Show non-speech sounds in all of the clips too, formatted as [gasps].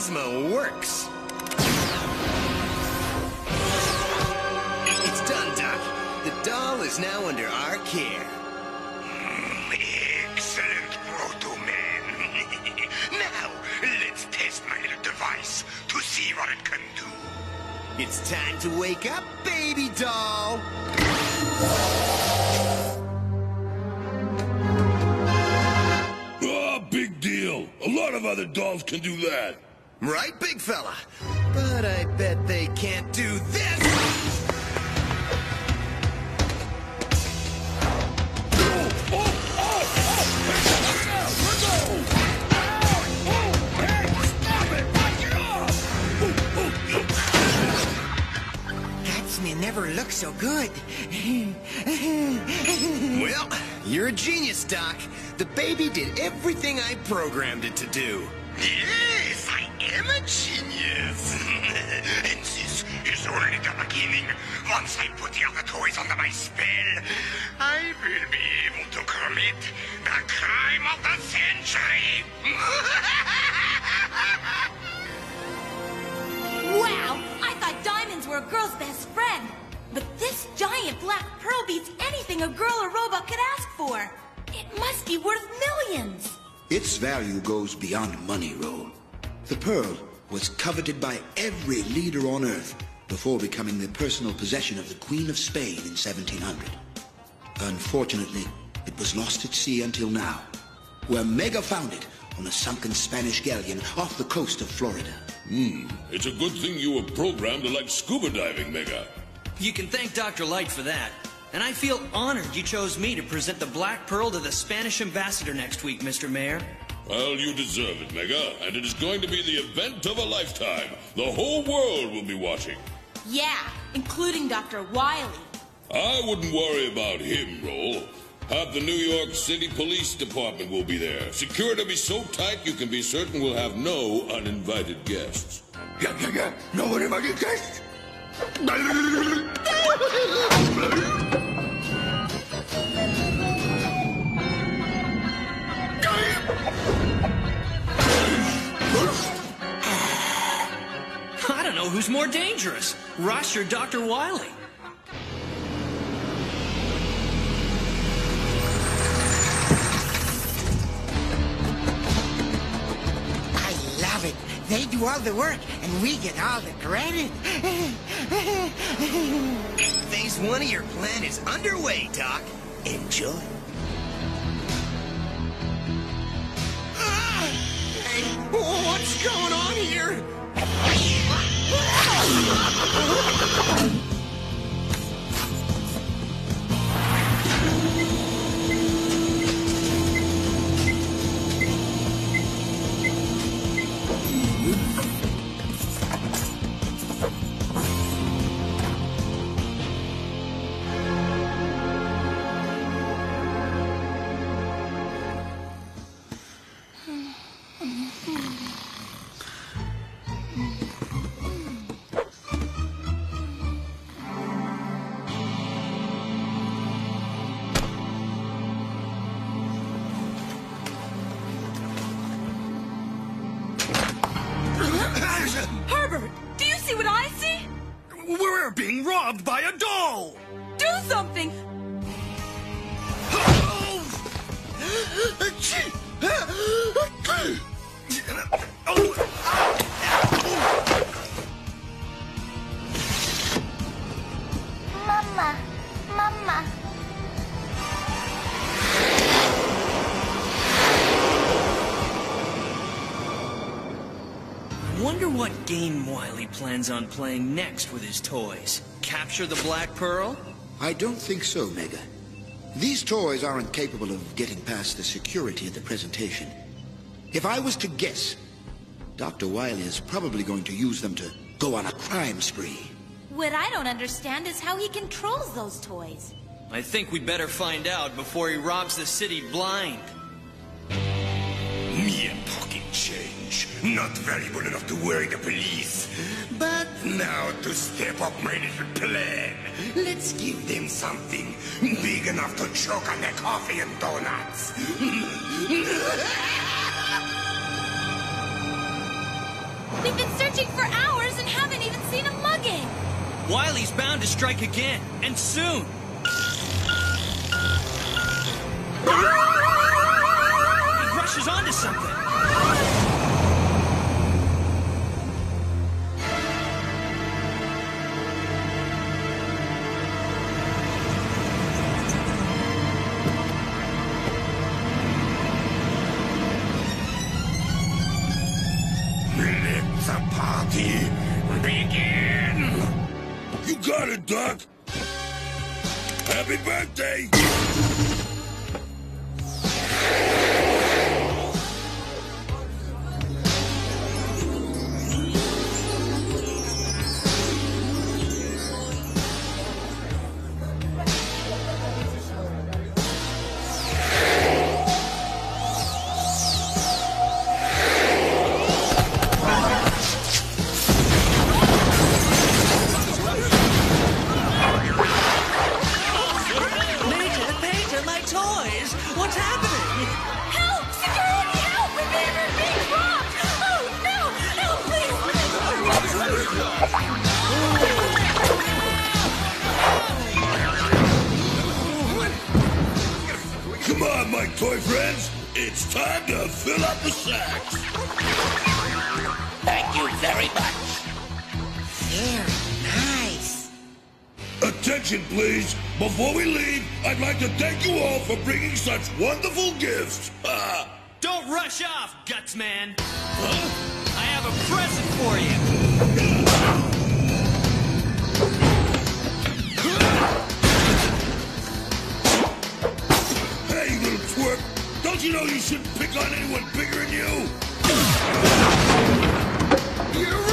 gizmo works. It's done, Doc. The doll is now under our care. Excellent, Proto Man. [laughs] now, let's test my little device to see what it can do. It's time to wake up, baby doll. Ah, big deal. A lot of other dolls can do that. Right, big fella? But I bet they can't do this. Never look so good. [laughs] Well, you're a genius, Doc. The baby did everything I programmed it to do. Yes, am a genius. and this is only the beginning. Once I put the other toys under my spell, I will be able to commit the crime of the century. [laughs] Wow! I thought diamonds were a girl's best friend. But this giant black pearl beats anything a girl or robot could ask for. It must be worth millions. Its value goes beyond money, Roll. The pearl was coveted by every leader on Earth before becoming the personal possession of the Queen of Spain in 1700. Unfortunately, it was lost at sea until now, where Mega found it on a sunken Spanish galleon off the coast of Florida. Hmm. It's a good thing you were programmed to like scuba diving, Mega. You can thank Dr. Light for that. And I feel honored you chose me to present the Black Pearl to the Spanish ambassador next week, Mr. Mayor. Well, you deserve it, Mega, and it is going to be the event of a lifetime. The whole world will be watching. Yeah, including Dr. Wily. I wouldn't worry about him, Roll. Half the New York City Police Department will be there. Security will be so tight you can be certain we'll have no uninvited guests. yeah, yeah, yeah. Nobody might get who's more dangerous, Rush or Dr. Wily. I love it. They do all the work, and we get all the credit. [laughs] Phase one of your plan is underway, Doc. Enjoy. Ah! Hey, what's going on here? We're being robbed by a doll! Do something! [gasps] [gasps] Oh! Wonder what game Wily plans on playing next with his toys. Capture the Black Pearl? I don't think so, Mega. These toys aren't capable of getting past the security of the presentation. If I was to guess, Dr. Wily is probably going to use them to go on a crime spree. What I don't understand is how he controls those toys. I think we'd better find out before he robs the city blind. Mere pocket change. Not valuable enough to worry the police. But now to step up my little plan. Let's give them something big enough to choke on their coffee and donuts. [laughs] We've been searching for hours and haven't even seen a mugging. Wily's bound to strike again, and soon. He rushes onto something. Doc. Happy birthday! For bringing such wonderful gifts. Ah, Don't rush off, Gutsman! I have a present for you! hey, little twerp. Don't you know you shouldn't pick on anyone bigger than you? You're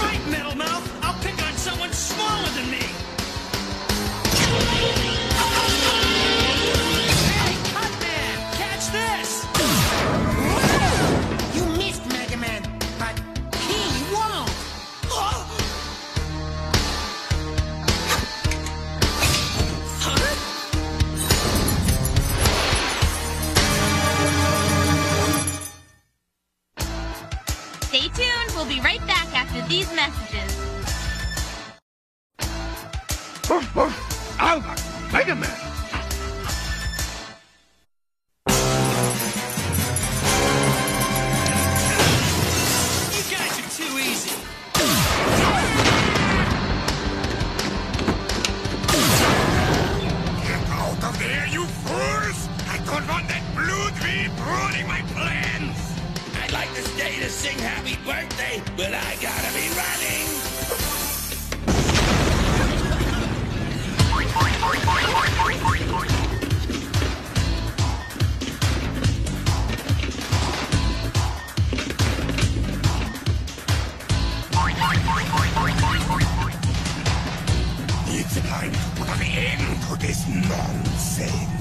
Stay tuned. We'll be right back after these messages. Albert, Mega Man. To this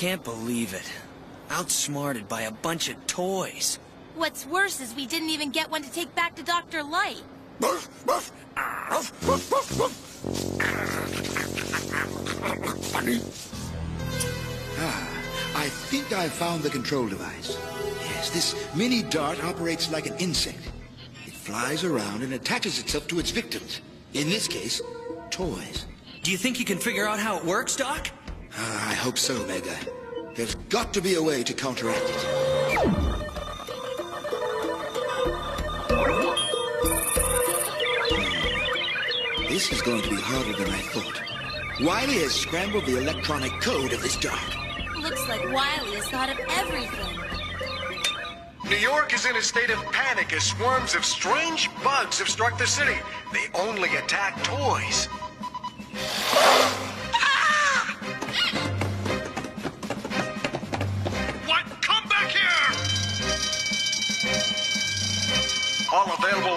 can't believe it. Outsmarted by a bunch of toys. What's worse is we didn't even get one to take back to Dr. Light. ah, I think I've found the control device. Yes, this mini dart operates like an insect. It flies around and attaches itself to its victims. In this case, toys. Do you think you can figure out how it works, Doc? Uh, I hope so, Mega. There's got to be a way to counteract it. This is going to be harder than I thought. Wily has scrambled the electronic code of this dart. Looks like Wily has thought of everything. New York is in a state of panic as swarms of strange bugs have struck the city. They only attack toys.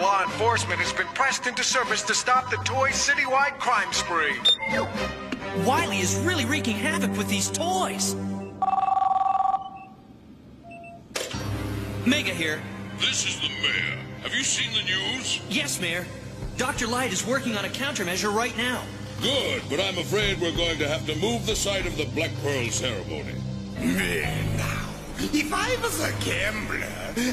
Law enforcement has been pressed into service to stop the toy citywide crime spree. Wily is really wreaking havoc with these toys. Mega here. This is the mayor. Have you seen the news? Yes, Mayor. Dr. Light is working on a countermeasure right now. Good, but I'm afraid we're going to have to move the site of the Black Pearl ceremony. Well, now, if I was a gambler,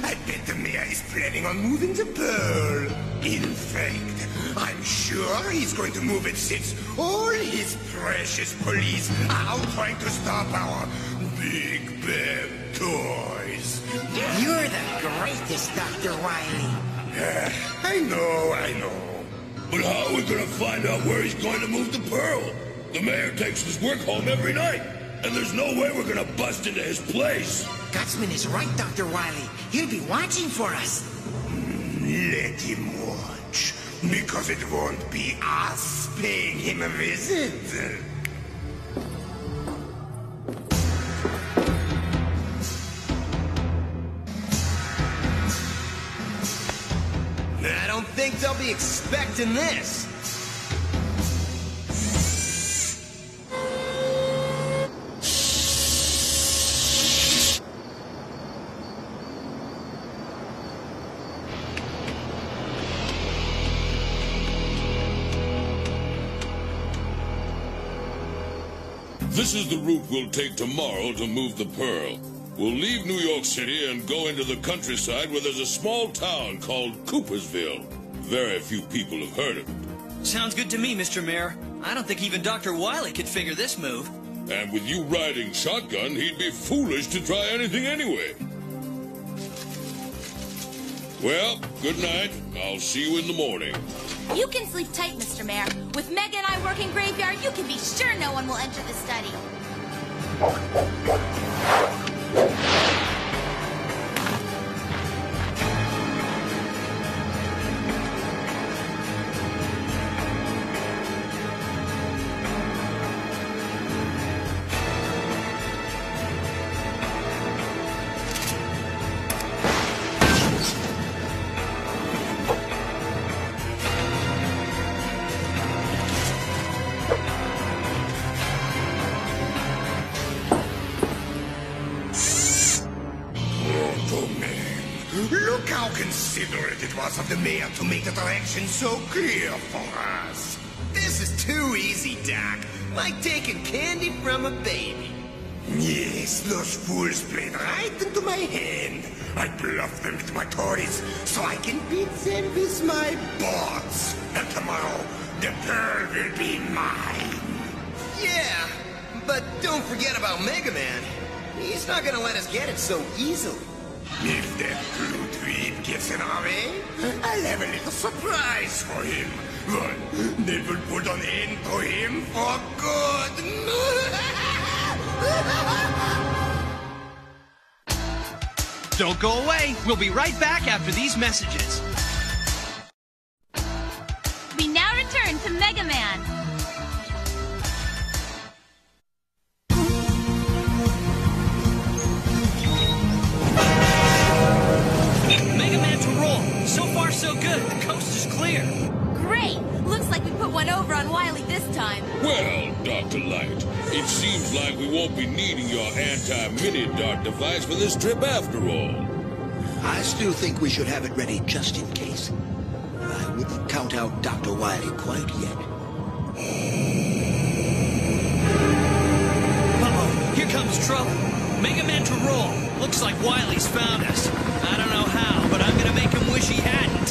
I'd bet the mayor is planning on moving the pearl. In fact, I'm sure he's going to move it since all his precious police are out trying to stop our big bad toys. You're the greatest, Dr. Uh, [sighs] I know, I know. But how are we going to find out where he's going to move the pearl? The mayor takes his work home every night, and there's no way we're going to bust into his place. Gutsman is right, Dr. Wily. He'll be watching for us. Let him watch, because it won't be us paying him a visit. I don't think they'll be expecting this. This is the route we'll take tomorrow to move the pearl. We'll leave New York City and go into the countryside where there's a small town called Coopersville. Very few people have heard of it. Sounds good to me, Mr. Mayor. I don't think even Dr. Wily could figure this move. And with you riding shotgun, he'd be foolish to try anything anyway. Well, good night. I'll see you in the morning. You can sleep tight, Mr. Mayor. With Meg and I working graveyard, you can be sure no one will enter the study. It was of the mayor to make the direction so clear for us. This is too easy, Doc. Like taking candy from a baby. Yes, those fools played right into my hand. I bluffed them with my toys so I can beat them with my bots. And tomorrow, the pearl will be mine. Yeah, but don't forget about Mega Man. He's not gonna let us get it so easily. If that blue gets in our way, I'll have a little surprise for him. One that will put an end to him for good. [laughs] Don't go away. We'll be right back after these messages. Think we should have it ready just in case. I wouldn't count out Dr. Wily quite yet. Uh-oh. Here comes trouble. Mega Man to roll. Looks like Wily's found us. I don't know how, but I'm gonna make him wish he hadn't.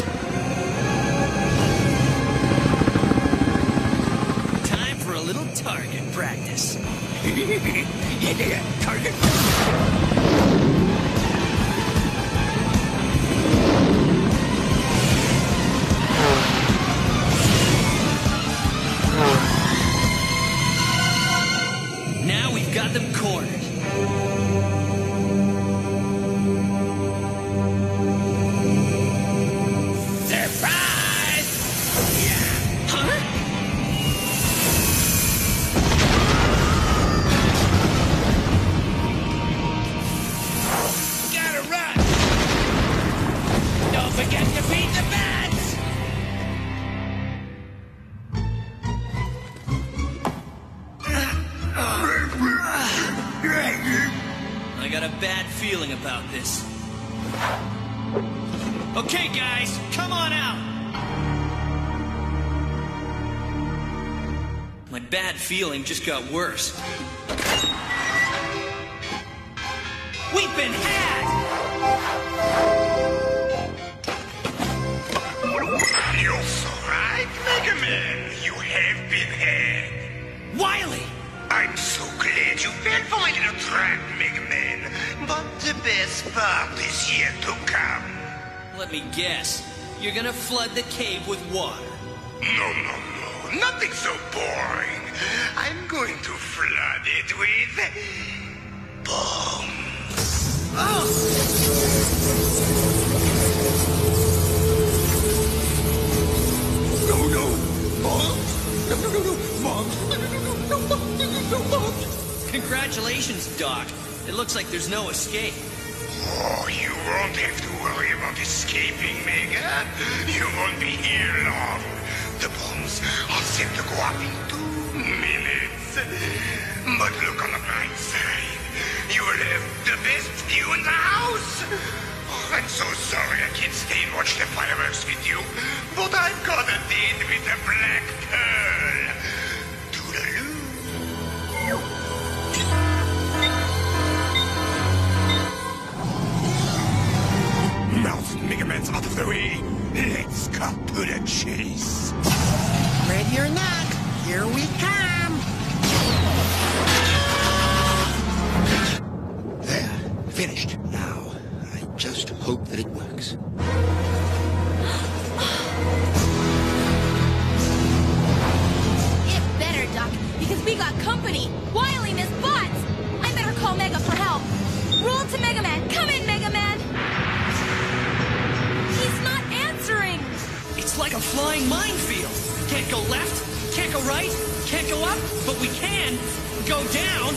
Time for a little target practice. [laughs] [laughs] just got worse. We've been! You're so right, Mega Man. You have been had. Wily! I'm so glad you fell for my little trap, Mega Man. But the best part is yet to come. Let me guess. You're gonna flood the cave with water. No, no, no. Nothing so boring. I'm going to flood it with... bombs. Oh! No, no! Bombs! No, no, no, no! Bombs! No, no, no, no, no bombs! No, no, no bombs! Congratulations, Doc. It looks like there's no escape. Oh, you won't have to worry about escaping, Mega. You won't be here long. The bombs are set to go up in minutes. But look on the bright side. You will have the best view in the house. Oh, I'm so sorry I can't stay and watch the fireworks with you. But I've got a date with the Black Pearl. Toodaloo. Now Mega Man's out of the way, let's cut to the chase. Ready or not, here we come. There, finished. Now, I just hope that it works. It better, Doc, because we got company. Wily and his bots. I better call Mega for help. Roll to Mega Man. Come in, Mega Man. He's not answering. It's like a flying minefield. Can't go left, can't go right, can't go up, but we can go down.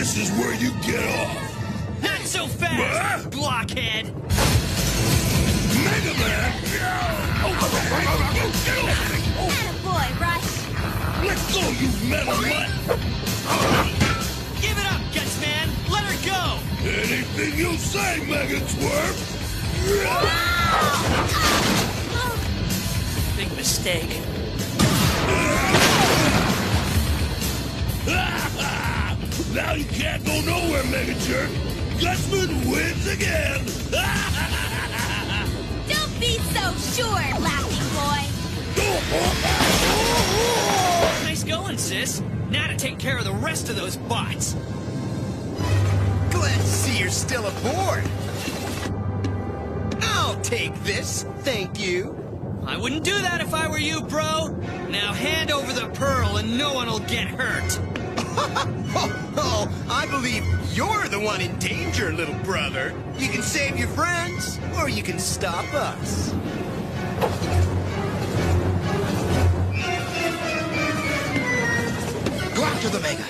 This is where you get off. Not so fast, blockhead. Mega Man! Attaboy, Rush. Let go, you metal mutt! Give it up, Guts Man. Let her go. Anything you say, Mega Twerp! Big mistake. Now you can't go nowhere, Mega Jerk! Gutsman wins again! [laughs] Don't be so sure, laughing boy. Nice going, going, sis. Now to take care of the rest of those bots. Glad to see you're still aboard. I'll take this, thank you. I wouldn't do that if I were you, bro. Now hand over the pearl and no one will get hurt. Oh, oh, I believe you're the one in danger, little brother. You can save your friends, or you can stop us. Go after the Mega.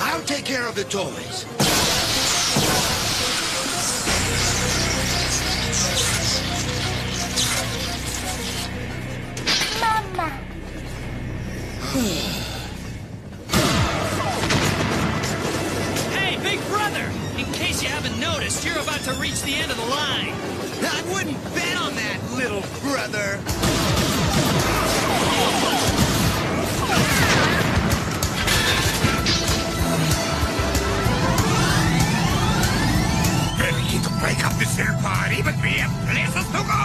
I'll take care of the toys. Mama. Noticed, you're about to reach the end of the line. I wouldn't bet on that, little brother. Ready to break up this here party, but we have places to go!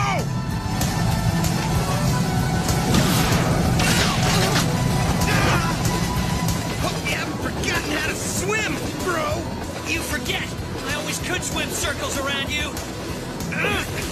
Hope you haven't forgotten how to swim, bro. You forget! Always could swim circles around you. Mega,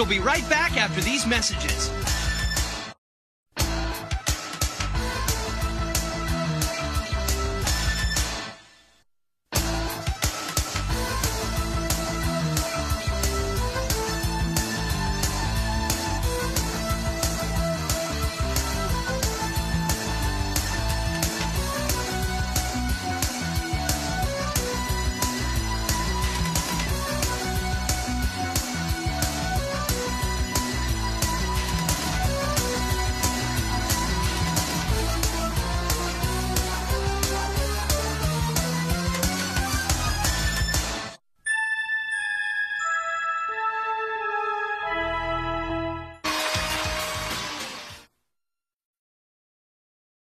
We'll be right back after these messages.